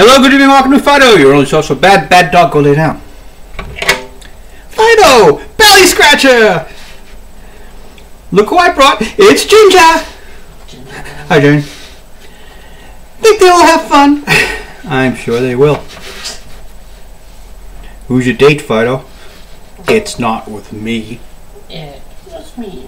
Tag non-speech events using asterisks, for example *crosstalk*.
Hello, good evening, welcome to Phydeaux, your only social bad, bad dog. Go lay down. Phydeaux, belly scratcher. Look who I brought. It's Ginger. Hi, Jane. Think they'll have fun? *laughs* I'm sure they will. Who's your date, Phydeaux? It's not with me. Yeah, me.